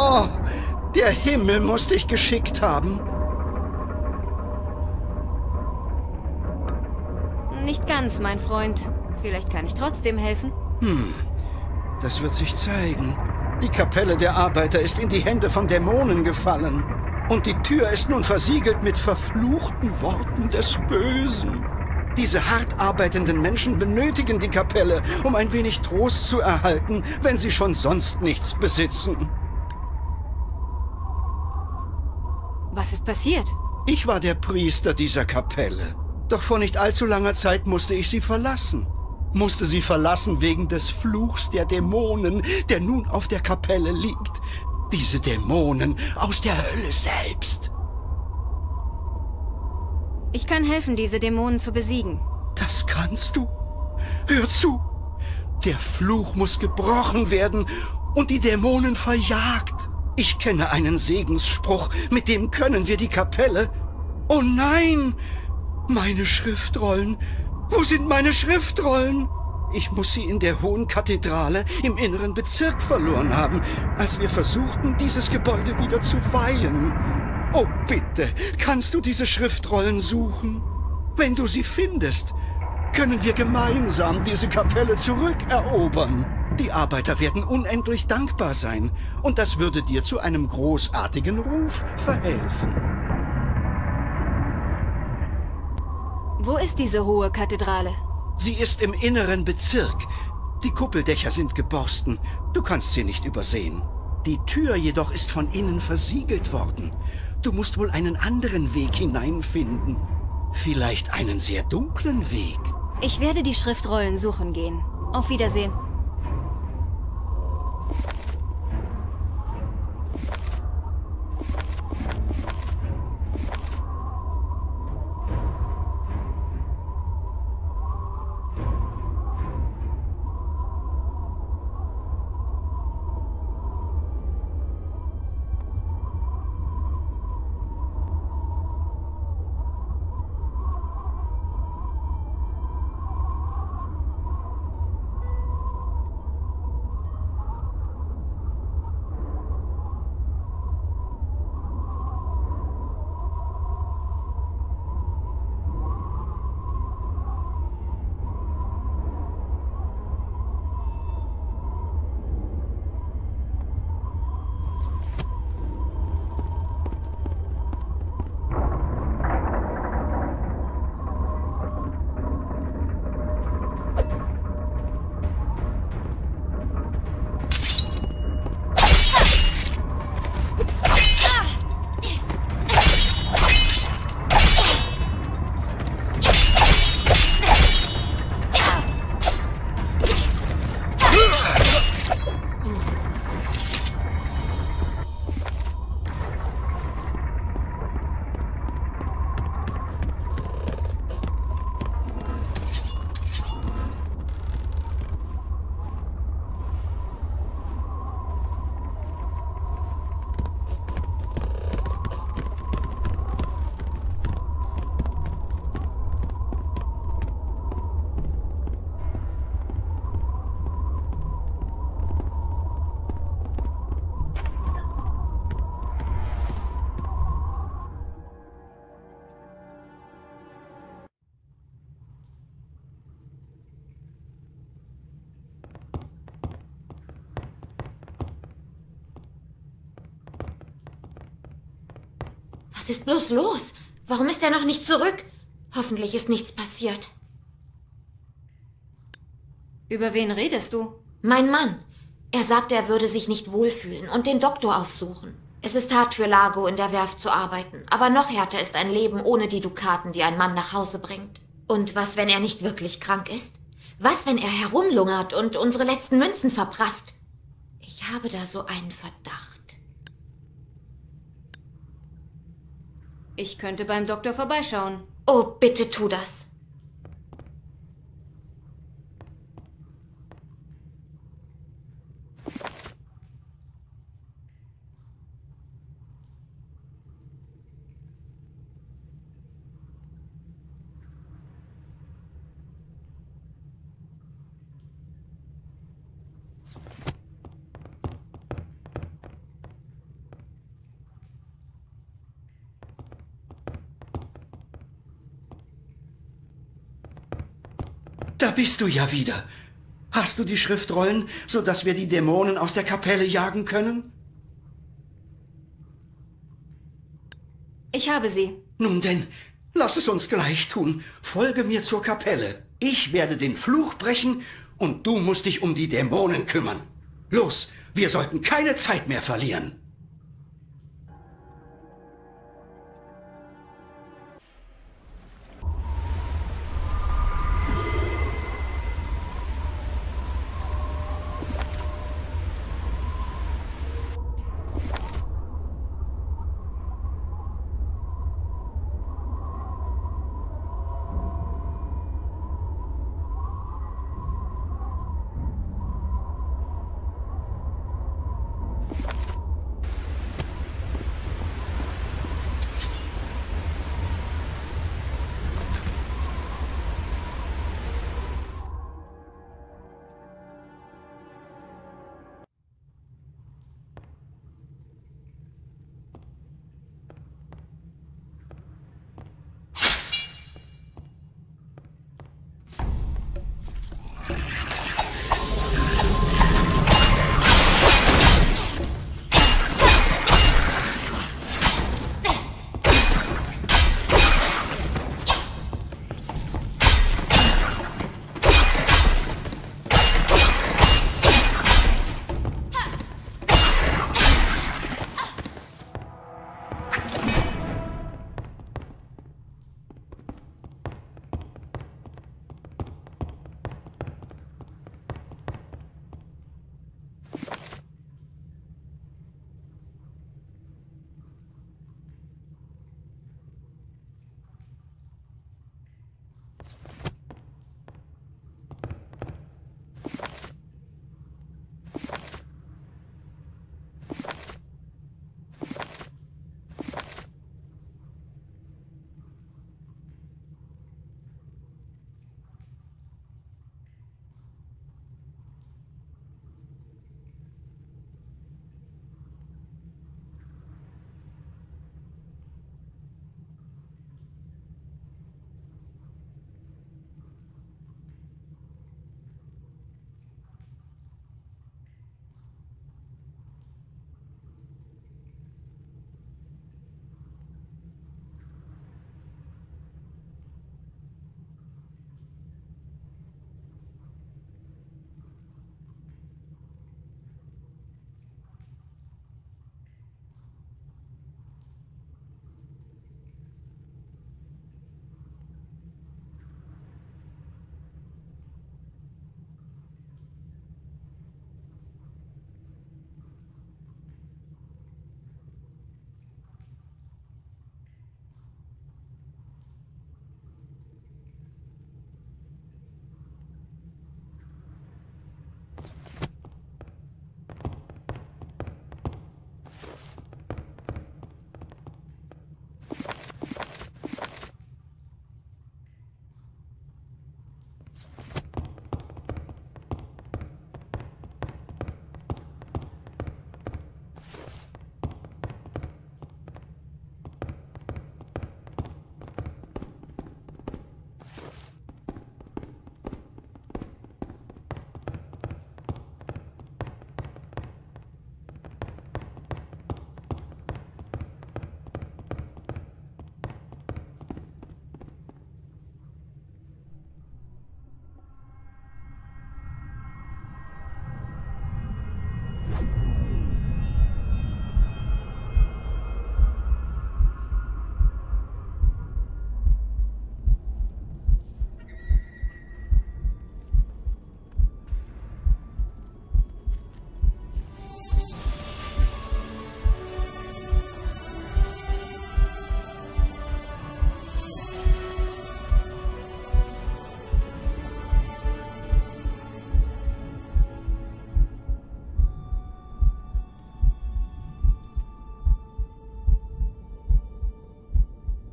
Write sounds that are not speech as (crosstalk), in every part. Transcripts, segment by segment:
Oh, der Himmel muss dich geschickt haben. Nicht ganz, mein Freund. Vielleicht kann ich trotzdem helfen. Hm, das wird sich zeigen. Die Kapelle der Arbeiter ist in die Hände von Dämonen gefallen. Und die Tür ist nun versiegelt mit verfluchten Worten des Bösen. Diese hart arbeitenden Menschen benötigen die Kapelle, um ein wenig Trost zu erhalten, wenn sie schon sonst nichts besitzen. Was ist passiert? Ich war der Priester dieser Kapelle. Doch vor nicht allzu langer Zeit musste ich sie verlassen. Musste sie verlassen wegen des Fluchs der Dämonen, der nun auf der Kapelle liegt. Diese Dämonen aus der Hölle selbst. Ich kann helfen, diese Dämonen zu besiegen. Das kannst du. Hör zu. Der Fluch muss gebrochen werden und die Dämonen verjagt. Ich kenne einen Segensspruch, mit dem können wir die Kapelle... Oh nein! Meine Schriftrollen. Wo sind meine Schriftrollen? Ich muss sie in der Hohen Kathedrale im inneren Bezirk verloren haben, als wir versuchten, dieses Gebäude wieder zu weihen. Oh, bitte, kannst du diese Schriftrollen suchen? Wenn du sie findest, können wir gemeinsam diese Kapelle zurückerobern. Die Arbeiter werden unendlich dankbar sein, und das würde dir zu einem großartigen Ruf verhelfen. Wo ist diese hohe Kathedrale? Sie ist im inneren Bezirk. Die Kuppeldächer sind geborsten. Du kannst sie nicht übersehen. Die Tür jedoch ist von innen versiegelt worden. Du musst wohl einen anderen Weg hineinfinden. Vielleicht einen sehr dunklen Weg. Ich werde die Schriftrollen suchen gehen. Auf Wiedersehen. Bloß los? Warum ist er noch nicht zurück? Hoffentlich ist nichts passiert. Über wen redest du? Mein Mann. Er sagte, er würde sich nicht wohlfühlen und den Doktor aufsuchen. Es ist hart für Lago in der Werft zu arbeiten, aber noch härter ist ein Leben ohne die Dukaten, die ein Mann nach Hause bringt. Und was, wenn er nicht wirklich krank ist? Was, wenn er herumlungert und unsere letzten Münzen verprasst? Ich habe da so einen Verdacht. Ich könnte beim Doktor vorbeischauen. Oh, bitte tu das. Bist du ja wieder. Hast du die Schriftrollen, sodass wir die Dämonen aus der Kapelle jagen können? Ich habe sie. Nun denn, lass es uns gleich tun. Folge mir zur Kapelle. Ich werde den Fluch brechen und du musst dich um die Dämonen kümmern. Los, wir sollten keine Zeit mehr verlieren.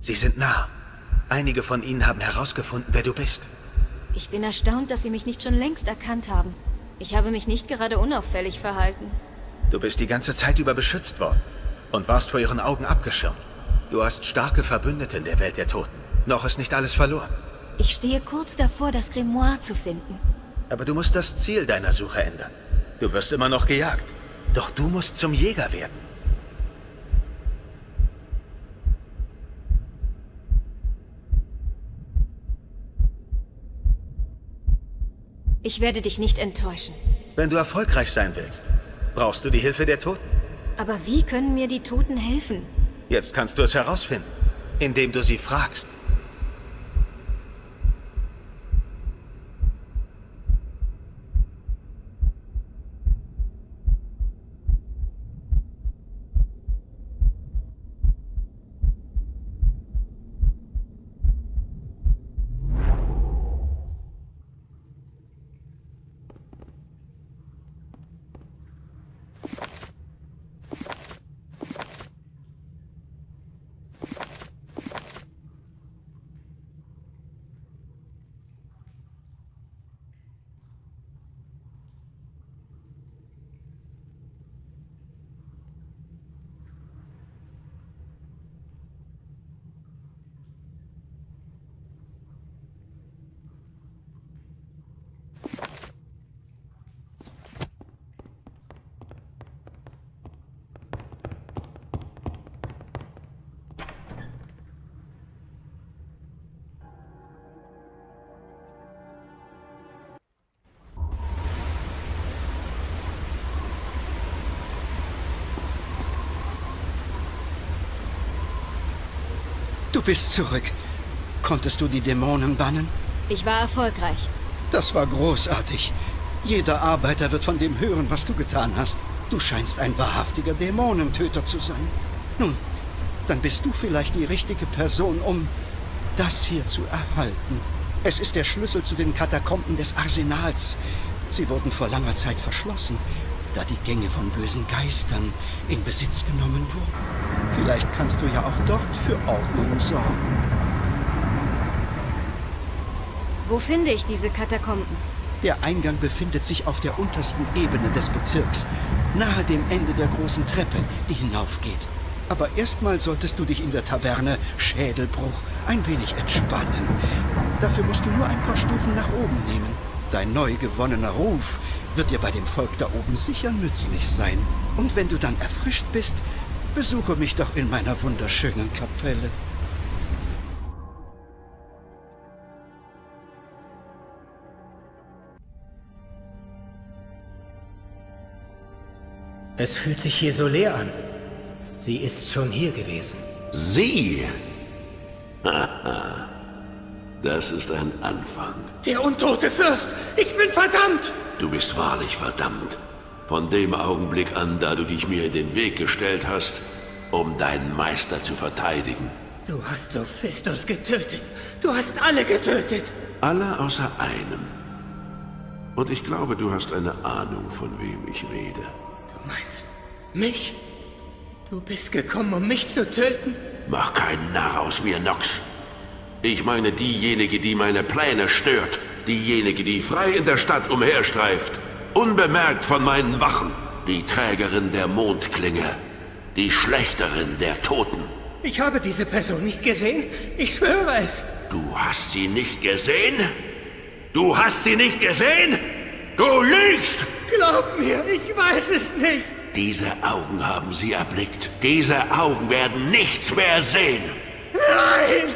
Sie sind nah. Einige von ihnen haben herausgefunden, wer du bist. Ich bin erstaunt, dass Sie mich nicht schon längst erkannt haben. Ich habe mich nicht gerade unauffällig verhalten. Du bist die ganze Zeit über beschützt worden und warst vor ihren Augen abgeschirmt. Du hast starke Verbündete in der Welt der Toten. Noch ist nicht alles verloren. Ich stehe kurz davor, das Grimoire zu finden. Aber du musst das Ziel deiner Suche ändern. Du wirst immer noch gejagt. Doch du musst zum Jäger werden. Ich werde dich nicht enttäuschen. Wenn du erfolgreich sein willst, brauchst du die Hilfe der Toten. Aber wie können mir die Toten helfen? Jetzt kannst du es herausfinden, indem du sie fragst. Du bist zurück. Konntest du die Dämonen bannen? Ich war erfolgreich. Das war großartig. Jeder Arbeiter wird von dem hören, was du getan hast. Du scheinst ein wahrhaftiger Dämonentöter zu sein. Nun, dann bist du vielleicht die richtige Person, um das hier zu erhalten. Es ist der Schlüssel zu den Katakomben des Arsenals. Sie wurden vor langer Zeit verschlossen, da die Gänge von bösen Geistern in Besitz genommen wurden. Vielleicht kannst du ja auch dort für Ordnung sorgen. Wo finde ich diese Katakomben? Der Eingang befindet sich auf der untersten Ebene des Bezirks, nahe dem Ende der großen Treppe, die hinaufgeht. Aber erstmal solltest du dich in der Taverne Schädelbruch ein wenig entspannen. Dafür musst du nur ein paar Stufen nach oben nehmen. Dein neu gewonnener Ruf wird dir bei dem Volk da oben sicher nützlich sein. Und wenn du dann erfrischt bist, besuche mich doch in meiner wunderschönen Kapelle. Es fühlt sich hier so leer an. Sie ist schon hier gewesen. Sie? Haha. (laughs) das ist ein Anfang. Der untote Fürst! Ich bin verdammt! Du bist wahrlich verdammt. Von dem Augenblick an, da du dich mir in den Weg gestellt hast, um deinen Meister zu verteidigen. Du hast Sophistus getötet. Du hast alle getötet. Alle außer einem. Und ich glaube, du hast eine Ahnung, von wem ich rede. Du meinst mich? Du bist gekommen, um mich zu töten? Mach keinen Narr aus mir, Nox. Ich meine diejenige, die meine Pläne stört. Diejenige, die frei in der Stadt umherstreift. Unbemerkt von meinen Wachen. Die Trägerin der Mondklinge. Die Schlechterin der Toten. Ich habe diese Person nicht gesehen. Ich schwöre es. Du hast sie nicht gesehen? Du hast sie nicht gesehen? Du lügst! Glaub mir, ich weiß es nicht. Diese Augen haben sie erblickt. Diese Augen werden nichts mehr sehen. Nein!